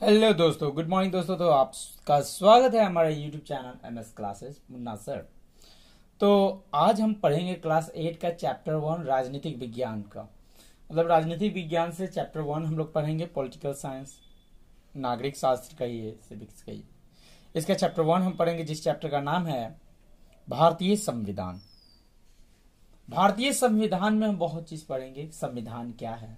Hello दोस्तों, good morning दोस्तों तो आपका स्वागत है हमारे YouTube channel M S classes Munna sir. तो आज हम पढ़ेंगे क्लास एट का चैप्टर वन राजनीतिक विज्ञान का। मतलब राजनीतिक विज्ञान से चैप्टर वन हम लोग पढ़ेंगे पॉलिटिकल साइंस नागरिक शास्त्र का है सिविक्स का ही इसका चैप्टर वन हम पढ़ेंगे, जिस चैप्टर का नाम है, भारतीय संविधान। भारतीय संविधान में हम बहुत चीज़ पढ़ेंगे, संविधान क्या है?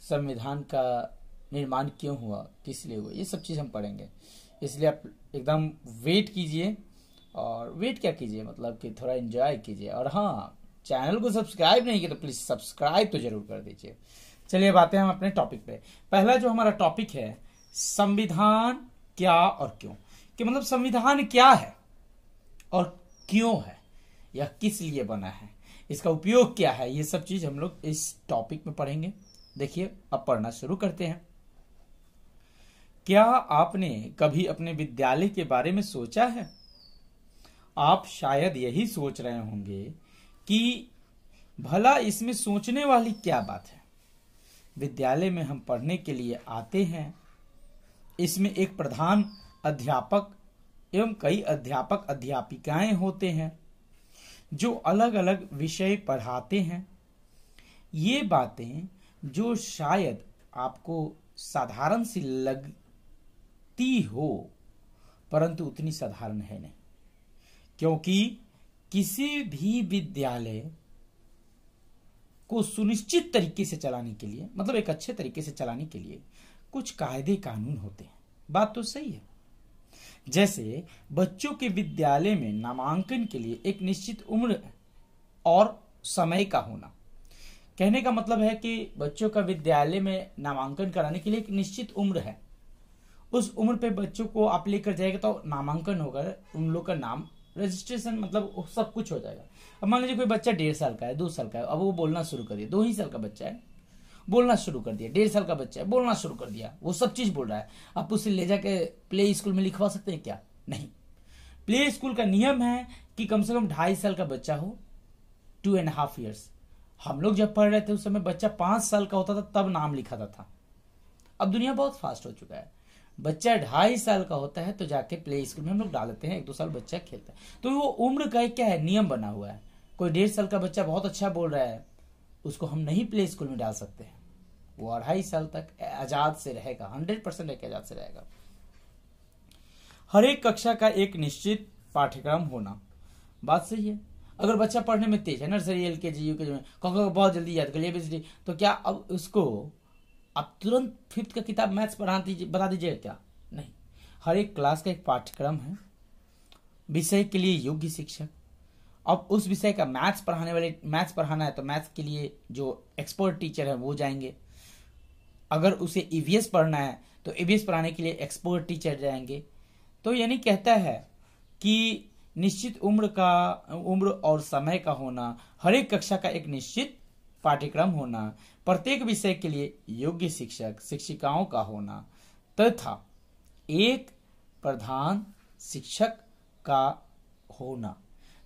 संविधान का निर्माण क्यों हुआ? किस लिए हुआ? ये सब चीज़ हम पढ़ेंगे। इसलिए आप एकदम वेट कीजिए और वेट क्या कीजिए? मतलब कि थोड़ा एंजॉय कीजिए। और हाँ चैनल को सब्सक्राइब नहीं किया तो प्लीज़ सब्सक्राइब तो ज़रूर कर दीजिए। चलिए अब आते हैं हम अपने टॉपिक पे। पहला जो हमारा टॉपिक है, संविधान क्या और क्यों? कि मतलब संविधान क्या है और क्यों है? या किस लिए बना है? इसका उपयोग क्या है? ये सब चीज़ हम लोग इस टॉपिक में पढ़ेंगे। देखिए, अब पढ़ना शुरू करते हैं। क्या आपने कभी अपने विद्यालय के बारे में सोचा है? आप शायद यही सोच रहे होंगे कि भला इसमें सोचने वाली क्या बात है? विद्यालय में हम पढ़ने के लिए आते हैं। इसमें एक प्रधान अध्यापक एवं कई अध्यापक अध्यापिकाएँ होते हैं, जो अलग अलग विषय पढ़ाते हैं। ये बातें जो शायद आपको साधारण सी लग लगती हो, परंतु उतनी साधारण है नहीं। क्योंकि किसी भी विद्यालय को सुनिश्चित तरीके से चलाने के लिए मतलब एक अच्छे तरीके से चलाने के लिए कुछ कायदे कानून होते हैं। बात तो सही है। जैसे बच्चों के विद्यालय में नामांकन के लिए एक निश्चित उम्र और समय का होना। कहने का मतलब है कि बच्चों का विद्यालय में नामांकन कराने के लिए एक निश्चित उम्र है। उस उम्र पे बच्चों को आप लेकर जाएगा तो नामांकन होगा, उन लोग का नाम रजिस्ट्रेशन मतलब सब कुछ हो जाएगा। अब मान लीजिए कोई बच्चा डेढ़ साल का है, दो साल का है, अब वो बोलना शुरू कर दिया, दो ही साल का बच्चा है, बोलना शुरू कर दिया, डेढ़ साल का बच्चा है, बोलना शुरू कर दिया, वो सब चीज़ बोल रहा है। आप उसे ले जाके प्ले स्कूल में लिखवा सकते हैं क्या? नहीं। प्ले स्कूल का नियम है कि कम से कम ढाई साल का बच्चा हो टू एंड हाफ़ ईयर्स हम लोग जब पढ़ रहे थे उस समय बच्चा पाँच साल का होता था, तब नाम लिखाता था अब दुनिया बहुत फास्ट हो चुका है। बच्चा ढाई साल का होता है तो जाके प्ले स्कूल में हम लोग डालते हैं, एक दो साल बच्चा खेलता है। तो वो उम्र का क्या है, नियम बना हुआ है। कोई डेढ़ साल का बच्चा बहुत अच्छा बोल रहा है, उसको हम नहीं प्ले स्कूल में डाल सकते हैं। वो अढ़ाई साल तक आज़ाद से रहेगा हंड्रेड परसेंट एक आज़ाद से रहेगा। हर एक कक्षा का एक निश्चित पाठ्यक्रम होना, बात सही है। अगर बच्चा पढ़ने में तेज है, नर्सरी एल के जी यू के जी में बहुत जल्दी याद कर लिया तो क्या अब उसको आप तुरंत फिफ्थ का किताब मैथ्स पढ़ा दीजिए, बता दीजिए क्या? नहीं। हर एक क्लास का एक पाठ्यक्रम है। विषय के लिए योग्य शिक्षक। अब उस विषय का मैथ्स पढ़ाने वाले मैथ्स पढ़ाना है तो मैथ्स के लिए जो एक्सपर्ट टीचर है, वो जाएँगे। अगर उसे ईवीएस e पढ़ना है तो ईवीएस e पढ़ाने के लिए एक्सपर्ट टीचर जाएँगे। तो यानी कहता है कि निश्चित उम्र का, उम्र और समय का होना, हर एक कक्षा का एक निश्चित पाठ्यक्रम होना, प्रत्येक विषय के लिए योग्य शिक्षक, शिक्षिकाओं का होना, तथा एक प्रधान शिक्षक का होना,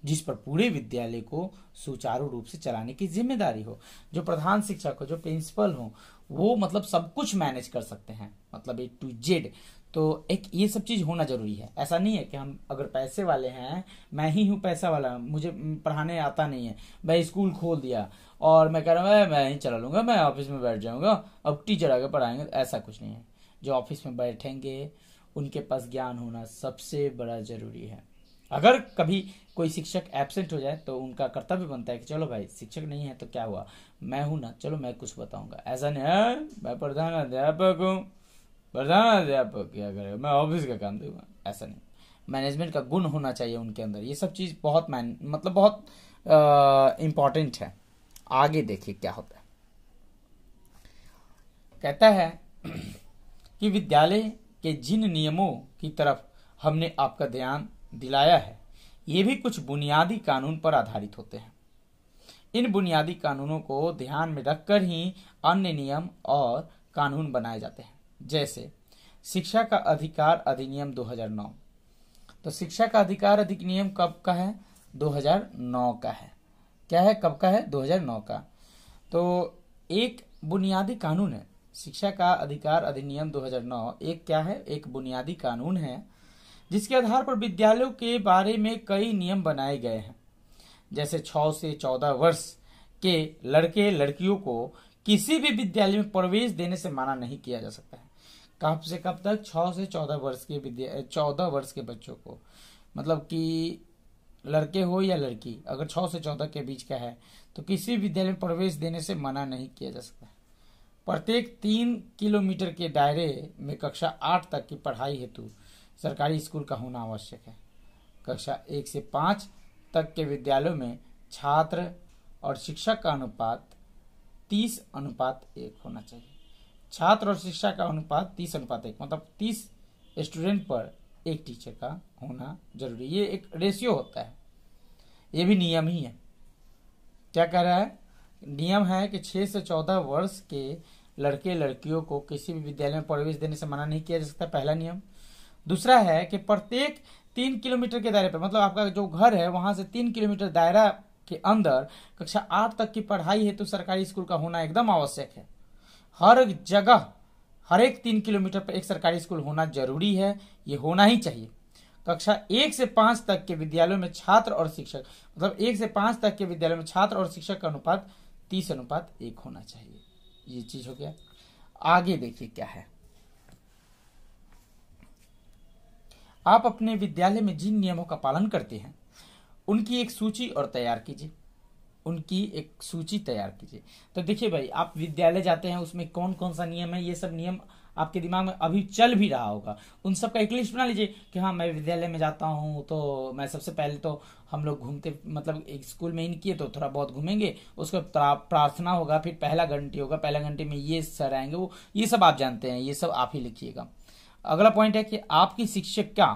जिस पर पूरे विद्यालय को सुचारू रूप से चलाने की ज़िम्मेदारी हो। जो प्रधान शिक्षक हो, जो प्रिंसिपल हो, वो मतलब सब कुछ मैनेज कर सकते हैं। मतलब ए टू जेड तो एक ये सब चीज़ होना ज़रूरी है। ऐसा नहीं है कि हम अगर पैसे वाले हैं, मैं ही हूँ पैसा वाला, मुझे पढ़ाने आता नहीं है, मैं स्कूल खोल दिया और मैं कह रहा हूँ मैं ही चला लूँगा, मैं ऑफ़िस में बैठ जाऊँगा। अब टीचर आगे पढ़ाएँगे ऐसा कुछ नहीं है। जो ऑफ़िस में बैठेंगे, उनके पास ज्ञान होना सबसे बड़ा ज़रूरी है। अगर कभी कोई शिक्षक एबसेंट हो जाए तो उनका कर्तव्य बनता है कि चलो भाई, शिक्षक नहीं है तो क्या हुआ? मैं हूँ ना, चलो मैं कुछ बताऊँगा। ऐसा नहीं है मैं प्रधान अध्यापक हूँ। प्रधान अध्यापक, क्या करेगा मैं ऑफ़िस का काम दूँगा। ऐसा नहीं। मैनेजमेंट का गुण होना चाहिए उनके अंदर। ये सब चीज़ बहुत मैन मतलब बहुत इंपॉर्टेंट है। आगे देखिए क्या होता है। कहता है कि विद्यालय के जिन नियमों की तरफ़ हमने आपका ध्यान दिलाया है, ये भी कुछ बुनियादी कानून पर आधारित होते हैं। इन बुनियादी कानूनों को ध्यान में रखकर ही अन्य नियम और कानून बनाए जाते हैं। जैसे, शिक्षा का अधिकार अधिनियम 2009 तो शिक्षा का अधिकार अधिनियम कब का है? 2009 का है। क्या है? कब का है? 2009 का। तो एक बुनियादी कानून है। शिक्षा का अधिकार अधिनियम 2009 एक क्या है? एक बुनियादी कानून है, जिसके आधार पर विद्यालयों के बारे में कई नियम बनाए गए हैं। जैसे 6 से 14 वर्ष के लड़के, लड़कियों को किसी भी विद्यालय में प्रवेश देने से मना नहीं किया जा सकता है। कब से कब तक? 6 से 14 वर्ष के विद्या, चौदह वर्ष के बच्चों को। मतलब कि लड़के हो या लड़की, अगर 6 से 14 के बीच का है तो किसी विद्यालय में प्रवेश देने से मना नहीं किया जा सकता। प्रत्येक तीन किलोमीटर के दायरे में कक्षा आठ तक की पढ़ाई हेतु सरकारी स्कूल का होना आवश्यक है। कक्षा एक से पाँच तक के विद्यालयों में छात्र और शिक्षक का अनुपात तीस अनुपात एक होना चाहिए। छात्र और शिक्षा का अनुपात तीस अनुपात एक मतलब तीस स्टूडेंट पर एक टीचर का होना ज़रूरी ये एक रेशियो होता है। ये भी नियम ही है। क्या कह रहा है? नियम है कि छह से चौदह वर्ष के लड़के लड़कियों को किसी भी विद्यालय में प्रवेश देने से मना नहीं किया जा सकता, पहला नियम। दूसरा है कि प्रत्येक तीन किलोमीटर के दायरे पर मतलब आपका जो घर है, वहाँ से तीन किलोमीटर दायरा के अंदर, कक्षा आठ तक की पढ़ाई हेतु तो सरकारी स्कूल का होना एकदम आवश्यक है। हर जगह हर एक तीन किलोमीटर पर एक सरकारी स्कूल होना ज़रूरी है, ये होना ही चाहिए। कक्षा एक से पाँच तक के विद्यालयों में छात्र और शिक्षक मतलब एक से पाँच तक के विद्यालयों में छात्र और शिक्षक का अनुपात तीस अनुपात एक होना चाहिए। ये चीज़ हो गया। आगे देखिए क्या है। आप अपने विद्यालय में जिन नियमों का पालन करते हैं, उनकी एक सूची और तैयार कीजिए। उनकी एक सूची तैयार कीजिए। तो देखिए भाई, आप विद्यालय जाते हैं, उसमें कौन कौन सा नियम है, ये सब नियम आपके दिमाग में अभी चल भी रहा होगा। उन सब का एक लिस्ट बना लीजिए कि हाँ मैं विद्यालय में जाता हूँ तो मैं सबसे पहले तो हम लोग घूमते मतलब एक स्कूल में इन किए तो थोड़ा बहुत घूमेंगे, उसको प्रार्थना होगा, फिर पहला घंटी होगा, पहला घंटे में ये सर आएँगे, वो, ये सब आप जानते हैं, ये सब आप ही लिखिएगा। अगला पॉइंट है कि आपकी शिक्षक क्या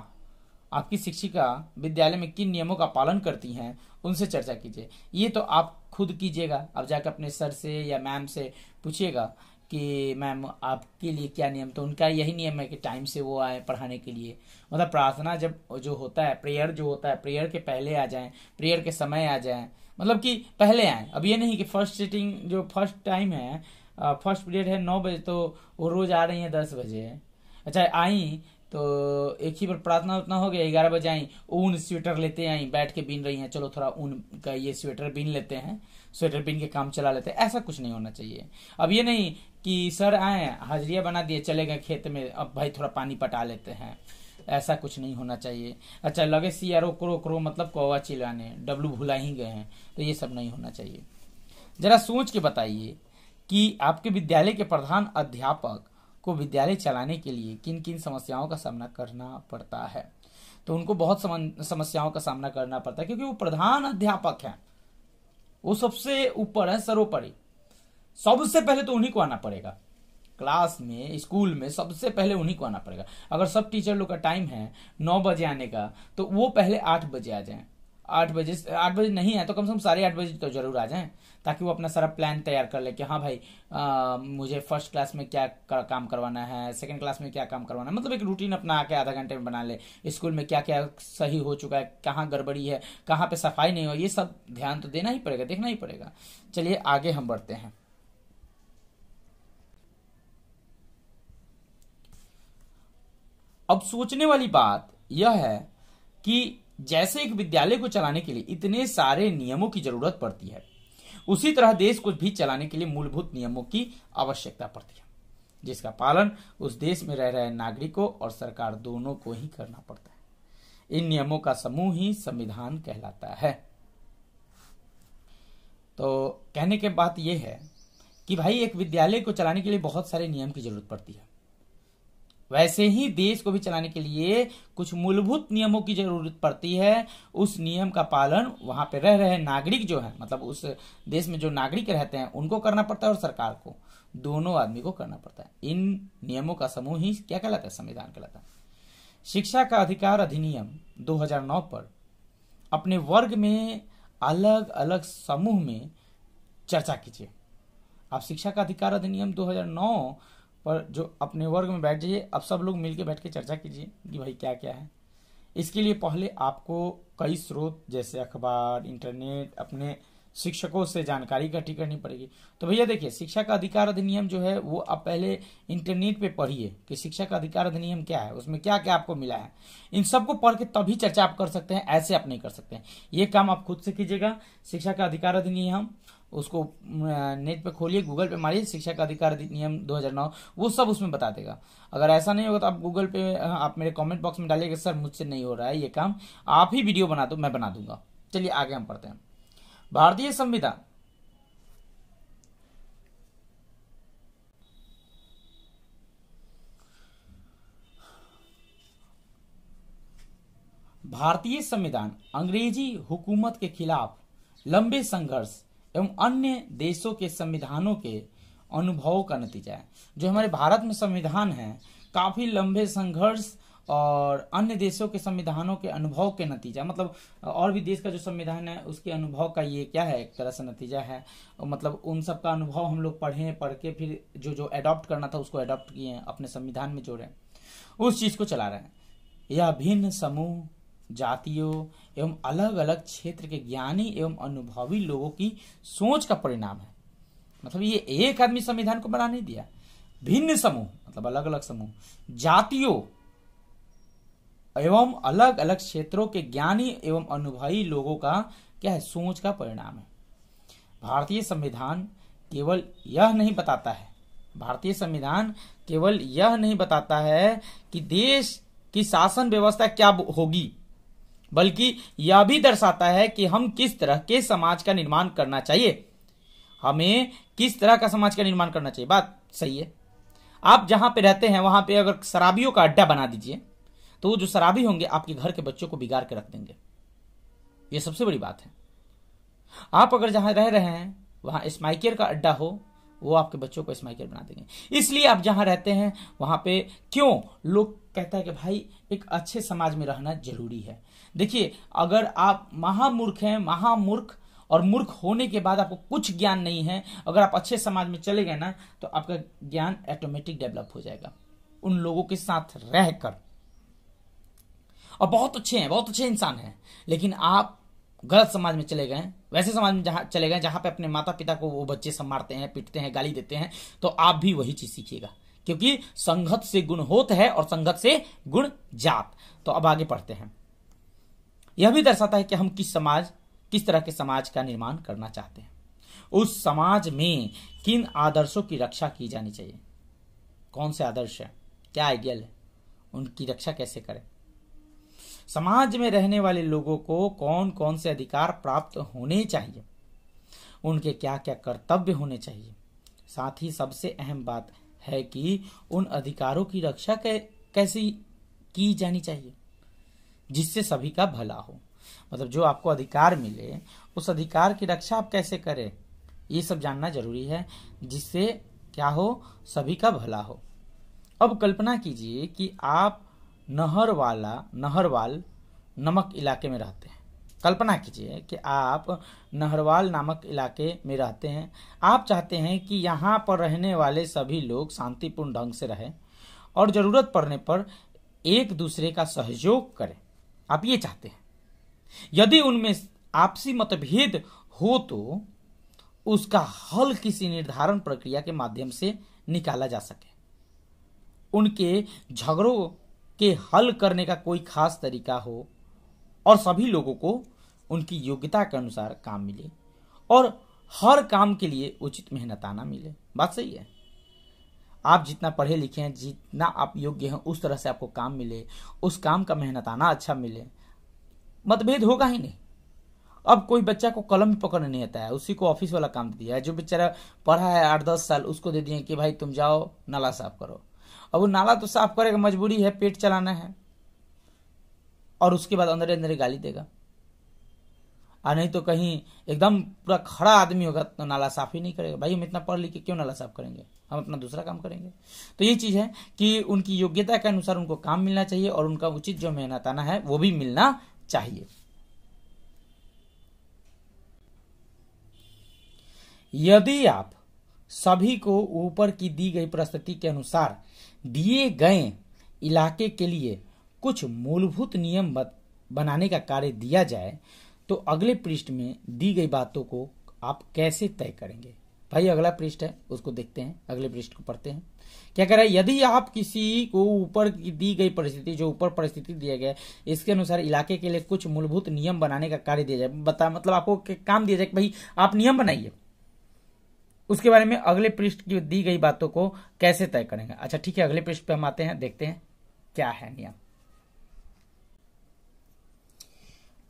आपकी शिक्षिका विद्यालय में किन नियमों का पालन करती हैं, उनसे चर्चा कीजिए। ये तो आप खुद कीजिएगा। अब जाकर अपने सर से या मैम से पूछिएगा कि, मैम, आपके लिए क्या नियम? तो उनका यही नियम है कि टाइम से वो आए पढ़ाने के लिए। मतलब प्रार्थना जब जो होता है, प्रेयर जो होता है, प्रेयर के पहले आ जाए, प्रेयर के समय आ जाए। मतलब कि पहले आए। अब ये नहीं कि फ़र्स्ट सीटिंग जो फ़र्स्ट टाइम है फ़र्स्ट पीरियड है नौ बजे तो वो रोज आ रही है दस बजे। अच्छा आई तो एक ही बार प्रार्थना उतना हो गया, ग्यारह बजे आई, ऊन स्वेटर लेते आई, बैठ के बीन रही हैं, चलो थोड़ा ऊन का ये स्वेटर बीन लेते हैं, स्वेटर बीन के काम चला लेते हैं, ऐसा कुछ नहीं होना चाहिए। अब ये नहीं कि सर आए, हाजिरिया बना दिए, चले गए खेत में, अब भाई थोड़ा पानी पटा लेते हैं, ऐसा कुछ नहीं होना चाहिए। अच्छा लगे सी आर क्रो क्रो मतलब कौवा चिल्लाने, डब्लू भुला ही गए हैं तो ये सब नहीं होना चाहिए। जरा सोच के बताइए कि आपके विद्यालय के प्रधान अध्यापक को विद्यालय चलाने के लिए किन किन समस्याओं का सामना करना पड़ता है। तो उनको बहुत समस्याओं का सामना करना पड़ता है, क्योंकि वो प्रधान अध्यापक है। वो सबसे ऊपर है, सर्वोपरि। सबसे पहले तो उन्हीं को आना पड़ेगा। क्लास में, स्कूल में सबसे पहले उन्हीं को आना पड़ेगा। अगर सब टीचर लोग का टाइम है नौ बजे आने का तो वो पहले आठ बजे आ जाएँ। आठ बजे आठ बजे नहीं है तो कम से कम साढ़े आठ बजे तो ज़रूर आ जाएँ ताकि वो अपना सारा प्लान तैयार कर ले कि हाँ भाई आ, मुझे फ़र्स्ट क्लास में क्या कर, काम करवाना है सेकंड क्लास में क्या काम करवाना है। मतलब एक रूटीन अपना आके आधा घंटे में बना ले। स्कूल में क्या क्या सही हो चुका है कहाँ गड़बड़ी है कहाँ पे सफ़ाई नहीं हो ये सब ध्यान तो देना ही पड़ेगा देखना ही पड़ेगा। चलिए आगे हम बढ़ते हैं। अब सोचने वाली बात यह है कि जैसे एक विद्यालय को चलाने के लिए इतने सारे नियमों की ज़रूरत पड़ती है। उसी तरह देश को भी चलाने के लिए मूलभूत नियमों की आवश्यकता पड़ती है, जिसका पालन उस देश में रह रहे नागरिकों और सरकार दोनों को ही करना पड़ता है। इन नियमों का समूह ही संविधान कहलाता है। तो कहने के बात यह है कि भाई, एक विद्यालय को चलाने के लिए बहुत सारे नियम की ज़रूरत पड़ती है। वैसे ही देश को भी चलाने के लिए कुछ मूलभूत नियमों की ज़रूरत पड़ती है। उस नियम का पालन वहाँ पे रह रहे नागरिक जो है मतलब उस देश में जो नागरिक रहते हैं, उनको करना पड़ता है और सरकार को। दोनों आदमी को करना पड़ता है। इन नियमों का समूह ही क्या कहलाता है? संविधान कहलाता है। शिक्षा का अधिकार अधिनियम 2009 पर अपने वर्ग में अलग अलग समूह में चर्चा कीजिए। आप शिक्षा का अधिकार अधिनियम 2009 पर जो अपने वर्ग में बैठ जाइए, अब सब लोग मिलकर बैठ के चर्चा कीजिए कि भाई क्या क्या है। इसके लिए पहले आपको कई स्रोत जैसे अखबार, इंटरनेट, अपने शिक्षकों से जानकारी इकट्ठी करनी पड़ेगी। तो भैया देखिए, शिक्षा का अधिकार अधिनियम जो है, वो आप पहले इंटरनेट पे पढ़िए कि शिक्षा का अधिकार अधिनियम क्या है, उसमें क्या क्या आपको मिला है। इन सबको पढ़ के तभी चर्चा आप कर सकते हैं, ऐसे आप नहीं कर सकते हैं। ये काम आप खुद से कीजिएगा, शिक्षा का अधिकार अधिनियम उसको नेट पे खोलिए गूगल पे मारिए, शिक्षा का अधिकार अधिनियम 2009 वो सब उसमें बता देगा। अगर ऐसा नहीं होगा तो आप गूगल पे आप मेरे कमेंट बॉक्स में डालिएगा सर, मुझसे नहीं हो रहा है ये काम, आप ही वीडियो बना दो, मैं बना दूँगा। चलिए, आगे हम पढ़ते हैं। भारतीय संविधान। भारतीय संविधान अंग्रेज़ी हुकूमत के खिलाफ लंबे संघर्ष एवं अन्य देशों के संविधानों के अनुभवों का नतीजा है। जो हमारे भारत में संविधान है, काफ़ी लंबे संघर्ष और अन्य देशों के संविधानों के अनुभव के नतीजा मतलब और भी देश का जो संविधान है, उसके अनुभव का ये क्या है, एक तरह से नतीजा है। मतलब उन सब का अनुभव हम लोग पढ़े पढ़ के फिर जो जो एडॉप्ट करना था, उसको अडॉप्ट किए हैं, अपने संविधान में जोड़े उस चीज़ को चला रहे हैं। यह भिन्न समूह जातियों एवं अलग अलग क्षेत्र के ज्ञानी एवं अनुभवी लोगों की सोच का परिणाम है। मतलब ये एक आदमी संविधान को बना नहीं दिया। भिन्न समूह मतलब अलग अलग समूह, जातियों एवं अलग अलग क्षेत्रों के ज्ञानी एवं अनुभवी लोगों का क्या है? सोच का परिणाम है। भारतीय संविधान केवल यह नहीं बताता है। भारतीय संविधान केवल यह नहीं बताता है कि देश की शासन व्यवस्था क्या होगी। बल्कि यह भी दर्शाता है कि हम किस तरह के समाज का निर्माण करना चाहिए। हमें किस तरह का समाज का निर्माण करना चाहिए? बात सही है। आप जहाँ पे रहते हैं, वहाँ पे अगर शराबियों का अड्डा बना दीजिए तो वो जो शराबी होंगे, आपके घर के बच्चों को बिगाड़ के रख देंगे। ये सबसे बड़ी बात है। आप अगर जहाँ रह रहे हैं, वहाँ स्माइकर का अड्डा हो, वो आपके बच्चों को स्माइकर बना देंगे। इसलिए आप जहाँ रहते हैं, वहाँ पे क्यों लोग कहता है कि भाई, एक अच्छे समाज में रहना ज़रूरी है? देखिए, अगर आप महामूर्ख हैं, महामूर्ख, और मूर्ख होने के बाद आपको कुछ ज्ञान नहीं है, अगर आप अच्छे समाज में चले गए ना तो आपका ज्ञान ऑटोमेटिक डेवलप हो जाएगा। उन लोगों के साथ रहकर। और बहुत अच्छे हैं, बहुत अच्छे इंसान हैं, लेकिन आप गलत समाज में चले गए, वैसे समाज में जहाँ चले गए, जहाँ पे अपने माता पिता को वो बच्चे सब मारते हैं, पीटते हैं, गाली देते हैं तो आप भी वही चीज़ सीखिएगा, क्योंकि संगत से गुण होत है और संगत से गुण जात। तो अब आगे पढ़ते हैं। यह भी दर्शाता है कि हम किस समाज, किस तरह के समाज का निर्माण करना चाहते हैं। उस समाज में किन आदर्शों की रक्षा की जानी चाहिए? कौन से आदर्श है? क्या आइडियल है? उनकी रक्षा कैसे करें? समाज में रहने वाले लोगों को कौन कौन से अधिकार प्राप्त होने चाहिए? उनके क्या क्या कर्तव्य होने चाहिए? साथ ही सबसे अहम बात है कि उन अधिकारों की रक्षा कैसी की जानी चाहिए? जिससे सभी का भला हो। मतलब जो आपको अधिकार मिले, उस अधिकार की रक्षा आप कैसे करें? ये सब जानना ज़रूरी है, जिससे क्या हो? सभी का भला हो। अब कल्पना कीजिए कि आप नहर वाला नहरवाल नमक इलाके में रहते हैं। कल्पना कीजिए कि आप नहरवाल नामक इलाके में रहते हैं। आप चाहते हैं कि यहाँ पर रहने वाले सभी लोग शांतिपूर्ण ढंग से रहें और ज़रूरत पड़ने पर एक दूसरे का सहयोग करें। आप ये चाहते हैं। यदि उनमें आपसी मतभेद हो तो उसका हल किसी निर्धारण प्रक्रिया के माध्यम से निकाला जा सके। उनके झगड़ों के हल करने का कोई खास तरीका हो और सभी लोगों को उनकी योग्यता के अनुसार काम मिले और हर काम के लिए उचित मेहनताना मिले। बात सही है। आप जितना पढ़े लिखे हैं, जितना आप योग्य हैं, उस तरह से आपको काम मिले। उस काम का मेहनताना अच्छा मिले। मतभेद होगा ही नहीं। अब कोई बच्चा को कलम पकड़ने नहीं आता है। उसी को ऑफ़िस वाला काम दे दिया है। जो बेचारा पढ़ा है आठ दस साल, उसको दे दिए कि भाई तुम जाओ, नाला साफ़ करो। अब वो नाला तो साफ़ करेगा, मजबूरी है, पेट चलाना है। और उसके बाद अंदर अंदर गाली देगा। और नहीं तो कहीं एकदम पूरा खड़ा आदमी होगा तो नाला साफ़ ही नहीं करेगा। भाई, हम इतना पढ़ लिख के क्यों नाला साफ़ करेंगे? हम अपना दूसरा काम करेंगे। तो ये चीज़ है कि उनकी योग्यता के अनुसार उनको काम मिलना चाहिए और उनका उचित जो मेहनत आना है, वो भी मिलना चाहिए। यदि आप सभी को ऊपर की दी गई परिस्थिति के अनुसार दिए गए इलाके के लिए कुछ मूलभूत नियम बनाने का कार्य दिया जाए तो अगले पृष्ठ में दी गई बातों को आप कैसे तय करेंगे? भाई, अगला पृष्ठ है, उसको देखते हैं, अगले पृष्ठ को पढ़ते हैं। क्या कह रहा है, यदि आप किसी को ऊपर की दी गई परिस्थिति, जो ऊपर परिस्थिति दिया गया है, इसके अनुसार इलाके के लिए कुछ मूलभूत नियम बनाने का कार्य दिया जाए, बता मतलब आपको काम दिया जाए कि भाई, आप नियम बनाइए। उसके बारे में अगले पृष्ठ की दी गई बातों को कैसे तय करेंगे? अच्छा ठीक है, अगले पृष्ठ पे हम आते हैं, देखते हैं, क्या है नियम।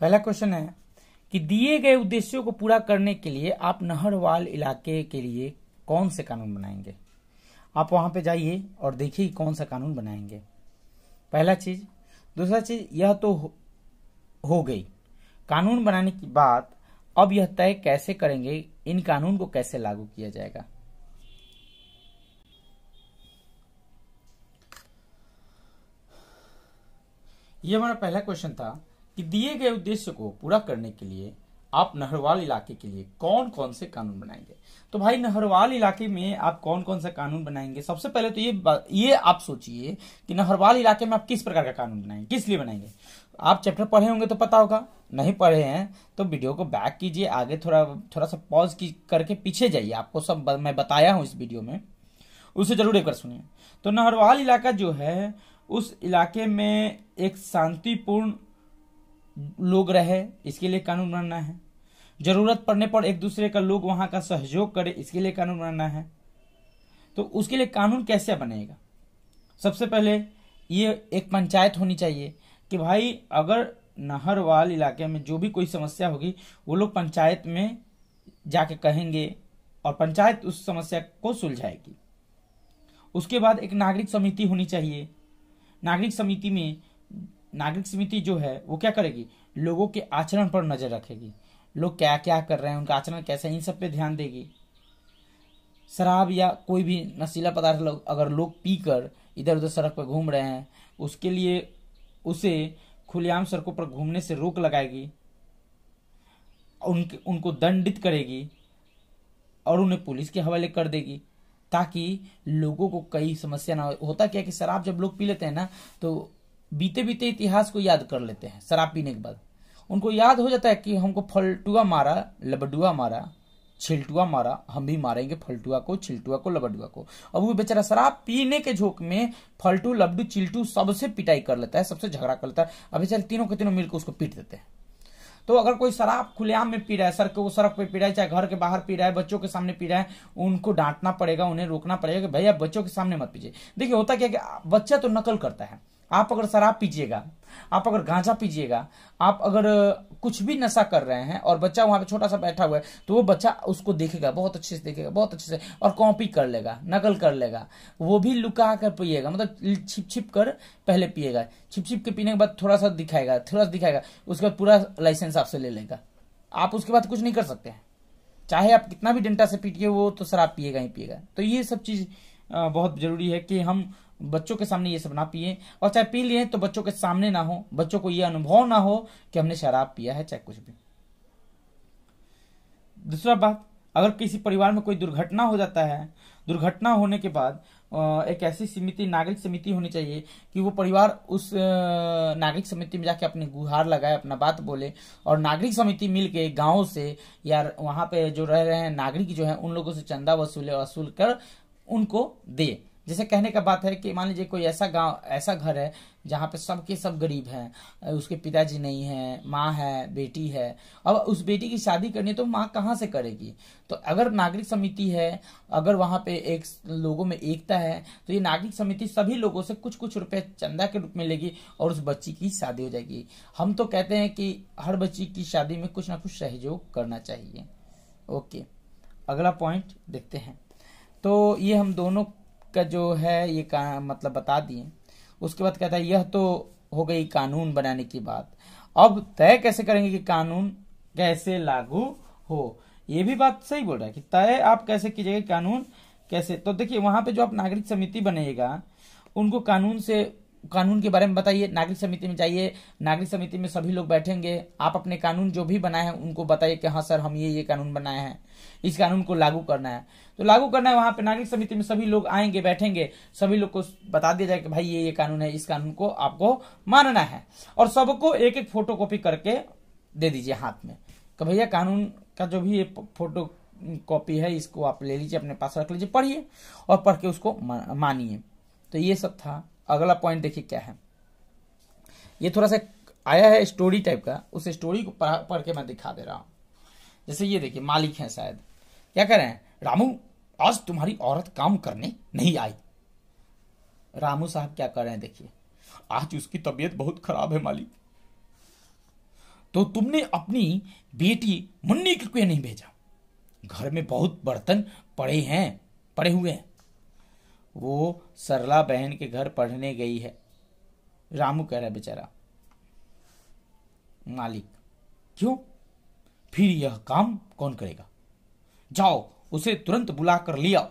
पहला क्वेश्चन है कि दिए गए उद्देश्यों को पूरा करने के लिए आप नहरवाल इलाके के लिए कौन से कानून बनाएँगे? आप वहाँ पे जाइए और देखिए कौन सा कानून बनाएँगे। पहला चीज़। दूसरा चीज़ यह तो हो, हो गई। कानून बनाने की बात अब यह तय कैसे करेंगे इन कानून को कैसे लागू किया जाएगा? यह हमारा पहला क्वेश्चन था। कि दिए गए उद्देश्य को पूरा करने के लिए आप नहरवाल इलाके के लिए कौन कौन से कानून बनाएँगे? तो भाई, नहरवाल इलाके में आप कौन कौन सा कानून बनाएँगे? सबसे पहले तो ये ये आप सोचिए कि नहरवाल इलाके में आप किस प्रकार का कानून बनाएँगे? किस लिए बनाएँगे? आप चैप्टर पढ़े होंगे तो पता होगा, नहीं पढ़े हैं तो वीडियो को बैक कीजिए, आगे थोड़ा थोड़ा सा पॉज की, करके पीछे जाइए, आपको सब मैं बताया हूँ इस वीडियो में, उसे ज़रूर एक बार सुनिए। तो नहरवाल इलाका जो है, उस इलाके में एक शांतिपूर्ण लोग रहे, इसके लिए कानून बनाना है। ज़रूरत पड़ने पर एक दूसरे का लोग वहाँ का सहयोग करे, इसके लिए कानून बनाना है। तो उसके लिए कानून कैसे बनेगा? सबसे पहले ये एक पंचायत होनी चाहिए कि भाई, अगर नहरवाल इलाके में जो भी कोई समस्या होगी, वो लोग पंचायत में जाके कहेंगे और पंचायत उस समस्या को सुलझाएगी। उसके बाद एक नागरिक समिति होनी चाहिए। नागरिक समिति में नागरिक समिति जो है, वो क्या करेगी? लोगों के आचरण पर नज़र रखेगी। लोग क्या क्या कर रहे हैं, उनका आचरण कैसा इन सब पे ध्यान देगी। शराब या कोई भी नशीला पदार्थ लोग, अगर लोग पीकर इधर उधर सड़क पर घूम रहे हैं, उसके लिए उसे खुलेआम सड़कों पर घूमने से रोक लगाएगी, उनके, उनको दंडित करेगी और उन्हें पुलिस के हवाले कर देगी, ताकि लोगों को कई समस्या ना हो। होता क्या कि शराब जब लोग पी लेते हैं ना तो बीते बीते इतिहास को याद कर लेते हैं, शराब पीने के बाद। उनको याद हो जाता है कि हमको फलटुआ मारा, लबडुआ मारा, छिलटुआ मारा, हम भी मारेंगे फलटुआ को, छिलटुआ को, लबडुआ को। अब वो बेचारा शराब पीने के झोंक में फलटू, लबडू चिल्टू सबसे पिटाई कर लेता है, सबसे झगड़ा कर लेता है। अब बेचारे तीनों के तीनों मिलकर उसको पीट देते हैं। तो अगर कोई शराब खुलेआम में पी रहा है सड़क वो सड़क पे पी रहा है, चाहे घर के बाहर पी रहा है, बच्चों के सामने पी रहा है, उनको डांटना पड़ेगा, उन्हें रोकना पड़ेगा कि भैया, बच्चों के सामने मत पीजिए। देखिए, होता क्या कि बच्चा तो नकल करता है। आप अगर शराब पीजिएगा, आप अगर गांजा पीजिएगा, आप अगर कुछ भी नशा कर रहे हैं और बच्चा वहाँ पे छोटा सा बैठा हुआ है तो वो बच्चा उसको देखेगा, बहुत अच्छे से देखेगा, बहुत अच्छे से, और कॉपी कर लेगा, नकल कर लेगा। वो भी लुका कर पिएगा मतलब छिप छिप कर पहले पिएगा। छिप छिप के पीने के बाद थोड़ा सा दिखाएगा, थोड़ा सा दिखाएगा, उसके बाद पूरा लाइसेंस आपसे ले लेगा। आप उसके बाद कुछ नहीं कर सकते। चाहे आप कितना भी डंटा से पीटिए, वो तो शराब पिएगा ही पिएगा। तो ये सब चीज़ बहुत ज़रूरी है कि हम बच्चों के सामने ये सब ना पिए। और चाहे पी लिए तो बच्चों के सामने ना हो। बच्चों को ये अनुभव ना हो कि हमने शराब पिया है, चाहे कुछ भी। दूसरा बात, अगर किसी परिवार में कोई दुर्घटना हो जाता है, दुर्घटना होने के बाद एक ऐसी समिति, नागरिक समिति होनी चाहिए कि वो परिवार उस नागरिक समिति में जाके अपनी गुहार लगाए, अपना बात बोले और नागरिक समिति मिल के गाँव से या वहाँ पे जो रह रहे हैं, नागरिक जो है, उन लोगों से चंदा वसूले, वसूल कर उनको दे। जैसे कहने का बात है कि मान लीजिए कोई ऐसा गाँव, ऐसा घर है जहाँ पे सबके सब गरीब हैं, उसके पिताजी नहीं है, माँ है, बेटी है। अब उस बेटी की शादी करनी है तो माँ कहाँ से करेगी? तो अगर नागरिक समिति है, अगर वहाँ पे एक लोगों में एकता है तो ये नागरिक समिति सभी लोगों से कुछ कुछ रुपए चंदा के रूप में लेगी और उस बच्ची की शादी हो जाएगी। हम तो कहते हैं कि हर बच्ची की शादी में कुछ ना कुछ सहयोग करना चाहिए। ओके, अगला पॉइंट देखते हैं। तो ये हम दोनों का जो है ये का, मतलब बता दिए। उसके बाद कहता है यह तो हो गई कानून बनाने की बात। अब तय कैसे करेंगे कि कानून कैसे लागू हो? ये भी बात सही बोल रहा है कि तय आप कैसे कीजिएगा कानून कैसे? तो देखिए वहाँ पे जो आप नागरिक समिति बनेगा उनको कानून से कानून के बारे में बताइए, नागरिक समिति में जाइए, नागरिक समिति में सभी लोग बैठेंगे, आप अपने कानून जो भी बनाए हैं, उनको बताइए कि हाँ सर, हम ये ये कानून बनाए हैं, इस कानून को लागू करना है। तो लागू करना है, वहाँ पे नागरिक समिति में सभी लोग आएँगे, बैठेंगे, सभी लोग को बता दिया जाए कि भाई ये ये कानून है, इस कानून को आपको मानना है। और सबको एक एक फ़ोटो करके दे दीजिए हाथ में कि भैया कानून का जो भी ये फ़ोटो कॉपी है, इसको आप ले लीजिए, अपने पास रख लीजिए, पढ़िए और पढ़ के उसको मानिए। तो ये सब था। अगला पॉइंट देखिए क्या है। ये थोड़ा सा आया है स्टोरी टाइप का, उस स्टोरी को पढ़ के मैं दिखा दे रहा हूँ। जैसे ये देखिए, मालिक हैं शायद। क्या कह रहे हैं? रामू, आज तुम्हारी औरत काम करने नहीं आई। रामू साहब क्या कर रहे हैं देखिए। आज उसकी तबीयत बहुत खराब है मालिक। तो तुमने अपनी बेटी मुन्नी को क्यों नहीं भेजा। घर में बहुत बर्तन पड़े हैं, पड़े हुए हैं। वो सरला बहन के घर पढ़ने गई है। रामू कह रहा है, बेचारा, मालिक, क्यों? फिर यह काम कौन करेगा? जाओ, उसे तुरंत बुला कर लिया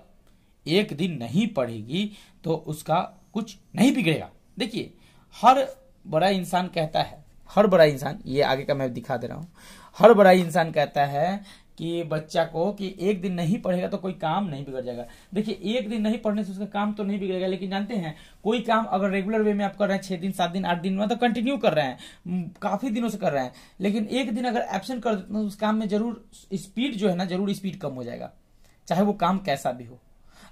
एक दिन नहीं पढ़ेगी तो उसका कुछ नहीं बिगड़ेगा। देखिए, हर बड़ा इंसान कहता है, हर बड़ा इंसान, ये आगे का मैं दिखा दे रहा हूँ, हर बड़ा इंसान कहता है कि बच्चा को कि एक दिन नहीं पढ़ेगा तो कोई काम नहीं बिगड़ जाएगा। देखिए, एक दिन नहीं पढ़ने से उसका काम तो नहीं बिगड़ेगा, लेकिन जानते हैं, कोई काम अगर रेगुलर वे में आप कर रहे हैं, छह दिन, सात दिन, आठ दिन में तो कंटिन्यू कर रहे हैं। काफ़ी दिनों से कर रहे हैं। लेकिन एक दिन अगर एबसेंट कर देते तो उस काम में ज़रूर स्पीड जो है ना, ज़रूर स्पीड कम हो जाएगा, चाहे वो काम कैसा भी हो।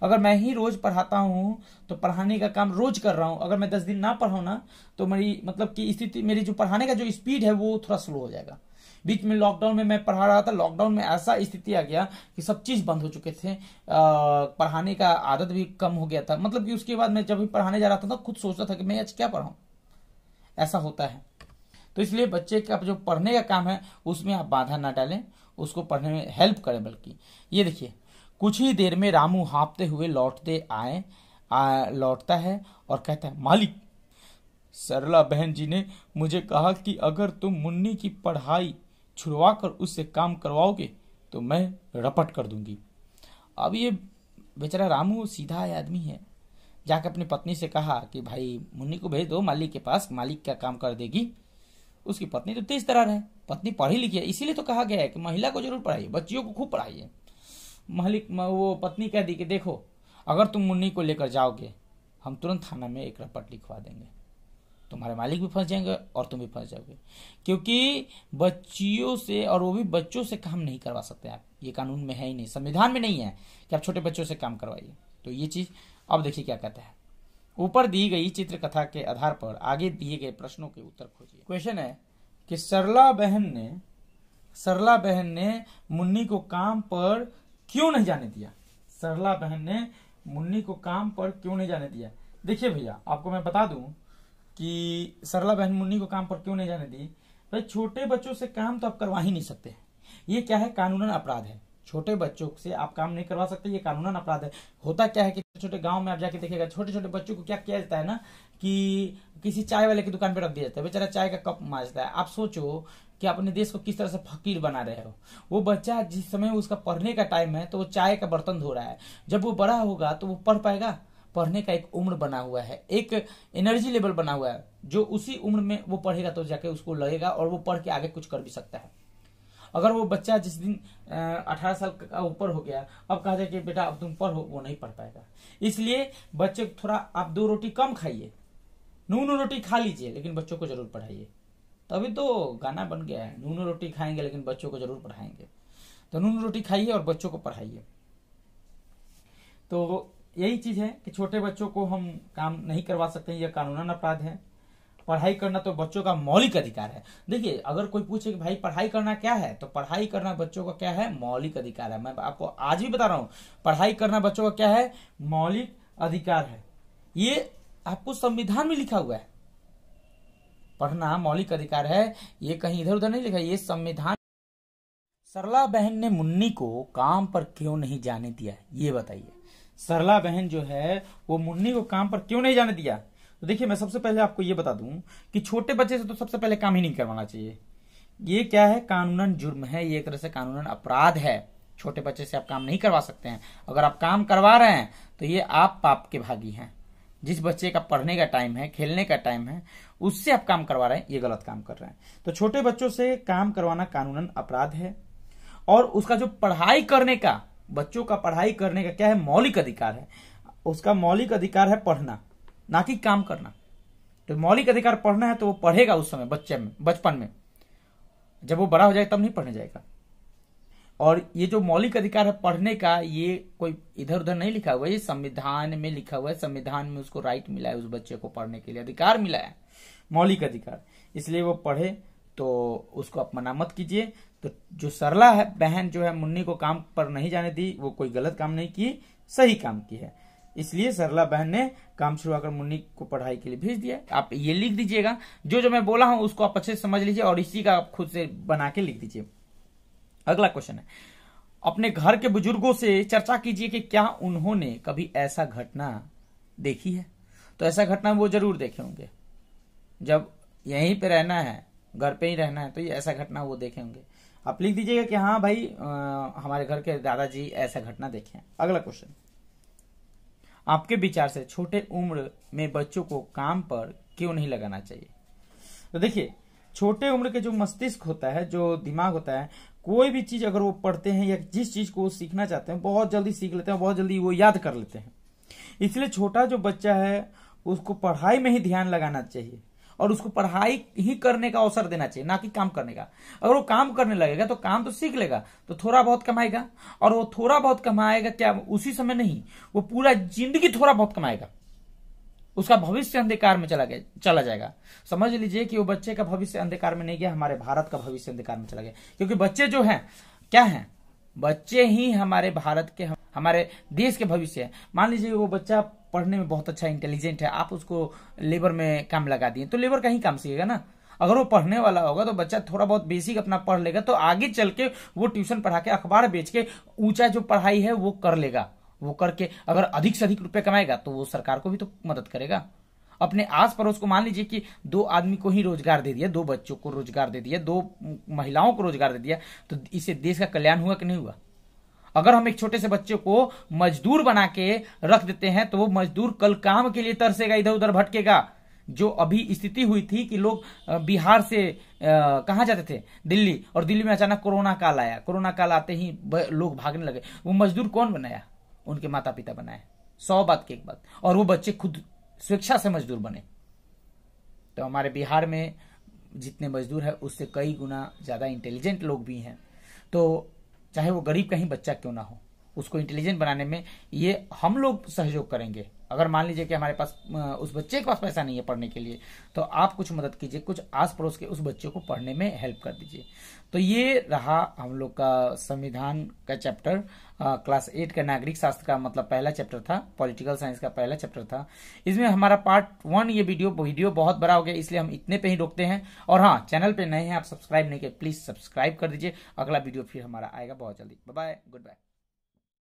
अगर मैं ही रोज पढ़ाता हूँ तो पढ़ाने का काम रोज कर रहा हूँ, अगर मैं दस दिन ना पढ़ाऊ ना तो मेरी मतलब की स्थिति, मेरी जो पढ़ाने का जो स्पीड है, वो थोड़ा स्लो हो जाएगा। बीच में लॉकडाउन में मैं पढ़ा रहा था। लॉकडाउन में ऐसा स्थिति आ गया कि सब चीज़ बंद हो चुके थे। आ, पढ़ाने का आदत भी कम हो गया था। मतलब कि उसके बाद मैं जब भी पढ़ाने जा रहा था तो खुद सोचता था कि मैं आज क्या पढ़ाऊं। ऐसा होता है। तो इसलिए बच्चे का जो पढ़ने का काम है उसमें आप बाधा ना डालें। उसको पढ़ने में हेल्प करें बल्कि। ये देखिए कुछ ही देर में रामू हाँपते हुए लौटते आए लौटता है और कहता है मालिक सरला बहन जी ने मुझे कहा कि अगर तुम मुन्नी की पढ़ाई छुड़वा कर उससे काम करवाओगे तो मैं रपट कर दूँगी। अब ये बेचारा रामू सीधा आदमी है। जाकर अपनी पत्नी से कहा कि भाई, मुन्नी को भेज दो, मालिक के पास, मालिक क्या काम कर देगी? उसकी पत्नी तो तेज तरह है। पत्नी पढ़ी लिखी है, इसीलिए तो कहा गया है कि महिला को ज़रूर पढ़ाइए, बच्चियों को खूब पढ़ाइए। मालिक वो पत्नी कह दी कि देखो, अगर तुम मुन्नी को लेकर जाओगे, हम तुरंत थाना में एक रपट लिखवा देंगे। तुम्हारे मालिक भी फंस जाएँगे और तुम भी फंस जाओगे। क्योंकि बच्चियों से और वो भी बच्चों से काम नहीं करवा सकते आप। ये कानून में है ही नहीं, संविधान में नहीं है कि आप छोटे बच्चों से काम करवाइए। तो ये चीज़, अब देखिए क्या कहता है। ऊपर दी गई चित्र कथा के आधार पर आगे दिए गए प्रश्नों के उत्तर खोजिए। क्वेश्चन है कि सरला बहन ने, सरला बहन ने मुन्नी को काम पर क्यों नहीं जाने दिया? सरला बहन ने मुन्नी को काम पर क्यों नहीं जाने दिया? देखिए भैया, आपको मैं बता दूँ कि सरला बहन मुन्नी को काम पर क्यों नहीं जाने दी? भाई, छोटे बच्चों से काम तो आप करवा ही नहीं सकते। ये क्या है? कानूनन अपराध है। छोटे बच्चों से आप काम नहीं करवा सकते, ये कानूनन अपराध है। होता क्या है कि छोटे गाँव में आप जाके देखेगा छोटे छोटे बच्चों को क्या किया जाता है ना कि किसी चाय वाले की दुकान पर रख दिया जाता है। बेचारा चाय का कप मांजता है। आप सोचो कि अपने देश को किस तरह से फकीर बना रहे हो। वो बच्चा जिस समय उसका पढ़ने का टाइम है तो वो चाय का बर्तन धो रहा है। जब वो बड़ा होगा तो वो पढ़ पाएगा? पढ़ने का एक उम्र बना हुआ है, एक एनर्जी लेवल बना हुआ है, जो उसी उम्र में वो पढ़ेगा तो जाके उसको लगेगा और वो पढ़ के आगे कुछ कर भी सकता है। अगर वो बच्चा जिस दिन अठारह साल का ऊपर हो गया, अब कहा जाए कि, बेटा, अब तुम पढ़ो, वो नहीं पढ़ पाएगा। इसलिए बच्चे थोड़ा, आप दो रोटी कम खाइए, नून रोटी खा लीजिए, लेकिन बच्चों को ज़रूर पढ़ाइए। तभी तो गाना बन गया है, नून रोटी खाएँगे, लेकिन बच्चों को ज़रूर पढ़ाएँगे। तो नून रोटी खाइए और बच्चों को पढ़ाइए। तो यही चीज़ है कि छोटे बच्चों को हम काम नहीं करवा सकते यह कानूनन अपराध है। पढ़ाई करना तो बच्चों का मौलिक अधिकार है। देखिए, अगर कोई पूछे कि भाई, पढ़ाई करना क्या है? तो पढ़ाई करना बच्चों का क्या है? मौलिक अधिकार है। मैं आपको आज भी बता रहा हूँ, पढ़ाई करना बच्चों का क्या है? मौलिक अधिकार है। ये आपको संविधान में लिखा हुआ है। पढ़ना मौलिक अधिकार है। ये कहीं इधर उधर नहीं लिखा ये संविधान सरला बहन ने मुन्नी को काम पर क्यों नहीं जाने दिया ये बताइए। सरला बहन जो है, वो मुन्नी को काम पर क्यों नहीं जाने दिया? तो देखिए, मैं सबसे पहले आपको ये बता दूँ कि छोटे बच्चे से तो सबसे पहले काम ही नहीं करवाना चाहिए। ये क्या है? कानूनन जुर्म है, ये एक तरह से कानूनन अपराध है। छोटे बच्चे से आप काम नहीं करवा सकते हैं। अगर आप काम करवा रहे हैं तो ये आप पाप के भागी हैं। जिस बच्चे का पढ़ने का टाइम है, खेलने का टाइम है, उससे आप काम करवा रहे हैं, ये गलत काम कर रहे हैं। तो छोटे बच्चों से काम करवाना कानूनन अपराध है। और उसका जो पढ़ाई करने का बच्चों का पढ़ाई करने का क्या है? मौलिक अधिकार है। उसका मौलिक अधिकार है पढ़ना, ना कि काम करना। तो मौलिक अधिकार पढ़ना है तो वो पढ़ेगा उस समय, बच्चे में, बचपन में। जब वो बड़ा हो जाए तब नहीं पढ़ने जाएगा। और ये जो मौलिक अधिकार है पढ़ने का, ये कोई इधर उधर नहीं लिखा हुआ है। ये संविधान में लिखा हुआ है। संविधान में उसको राइट मिला है उस बच्चे को पढ़ने के लिए, अधिकार मिला है। मौलिक अधिकार। इसलिए वो पढ़े तो उसको अपना मत कीजिए। तो जो सरला है, बहन जो है मुन्नी को काम पर नहीं जाने दी, वो कोई गलत काम नहीं की, सही काम की है। इसलिए सरला बहन ने काम शुरू कर मुन्नी को पढ़ाई के लिए भेज दिया। आप ये लिख दीजिएगा। जो जो मैं बोला हूँ, उसको आप अच्छे से समझ लीजिए और इसी का आप खुद से बना के लिख दीजिए। अगला क्वेश्चन है। अपने घर के बुज़ुर्गों से चर्चा कीजिए कि क्या उन्होंने कभी ऐसा घटना देखी है? तो ऐसा घटना वो ज़रूर देखे होंगे। जब यहीं पे रहना है, घर पे ही रहना है तो ये ऐसा घटना वो देखे होंगे। आप लिख दीजिएगा कि हाँ भाई आ, हमारे घर के दादाजी ऐसा घटना देखे अगला क्वेश्चन आपके विचार से छोटे उम्र में बच्चों को काम पर क्यों नहीं लगाना चाहिए? तो देखिए छोटे उम्र के जो मस्तिष्क होता है जो दिमाग होता है कोई भी चीज़ अगर वो पढ़ते हैं या जिस चीज़ को वो सीखना चाहते हैं बहुत जल्दी सीख लेते हैं बहुत जल्दी वो याद कर लेते हैं। इसलिए छोटा जो बच्चा है उसको पढ़ाई में ही ध्यान लगाना चाहिए। और उसको पढ़ाई ही करने का अवसर देना चाहिए, ना कि काम करने का। अगर वो काम करने लगेगा तो काम तो सीख लेगा तो थोड़ा बहुत कमाएगा। और वो थोड़ा बहुत कमाएगा क्या उसी समय नहीं, वो पूरा ज़िंदगी थोड़ा बहुत कमाएगा। उसका भविष्य अंधकार में चला गया, चला जाएगा। समझ लीजिए कि वो बच्चे का भविष्य अंधकार में नहीं गया, हमारे भारत का भविष्य अंधकार में चला गया। क्योंकि बच्चे जो हैं, क्या हैं? बच्चे ही हमारे भारत के, हमारे देश के भविष्य है। मान लीजिए वो बच्चा पढ़ने में बहुत अच्छा इंटेलिजेंट है, आप उसको लेबर में काम लगा दिए तो लेबर का ही काम सीखेगा ना। अगर वो पढ़ने वाला होगा तो बच्चा थोड़ा बहुत बेसिक अपना पढ़ लेगा तो आगे चल के वो ट्यूशन पढ़ा के, अखबार बेच के, ऊँचा जो पढ़ाई है, वो कर लेगा। वो करके अगर अधिक से अधिक रुपए कमाएगा तो वो सरकार को भी तो मदद करेगा। अपने आस पड़ोस को मान लीजिए कि दो आदमी को ही रोज़गार दे दिया, दो बच्चों को रोज़गार दे दिया, दो महिलाओं को रोज़गार दे दिया तो इससे देश का कल्याण हुआ कि नहीं हुआ? अगर हम एक छोटे से बच्चे को मजदूर बना के रख देते हैं तो वो मजदूर कल काम के लिए तरसेगा इधर उधर भटकेगा। जो अभी स्थिति हुई थी कि लोग बिहार से कहा जाते थे? दिल्ली। और दिल्ली में अचानक कोरोना काल आया। कोरोना काल आते ही लोग भागने लगे। वो मजदूर कौन बनाया? उनके माता पिता बनाए। सौ बात की एक बात। और वो बच्चे खुद स्वेच्छा से मजदूर बने। तो हमारे बिहार में जितने मजदूर है, उससे कई गुना ज़्यादा इंटेलिजेंट लोग भी हैं। तो चाहे वो गरीब कहीं बच्चा क्यों ना हो, उसको इंटेलिजेंट बनाने में ये हम लोग सहयोग करेंगे। अगर मान लीजिए कि हमारे पास उस बच्चे के पास पैसा नहीं है पढ़ने के लिए तो आप कुछ मदद कीजिए, कुछ आस पड़ोस के उस बच्चे को पढ़ने में हेल्प कर दीजिए। तो ये रहा हम लोग का संविधान का चैप्टर क्लास एट का नागरिक शास्त्र का मतलब पहला चैप्टर था पॉलिटिकल साइंस का पहला चैप्टर था। इसमें हमारा पार्ट वन ये वीडियो वीडियो बहुत बड़ा हो गया, इसलिए हम इतने पे ही रोकते हैं। और हाँ चैनल पे नए हैं, आप सब्सक्राइब नहीं किए प्लीज़ सब्सक्राइब कर दीजिए। अगला वीडियो फिर हमारा आएगा बहुत जल्दी। Bye good bye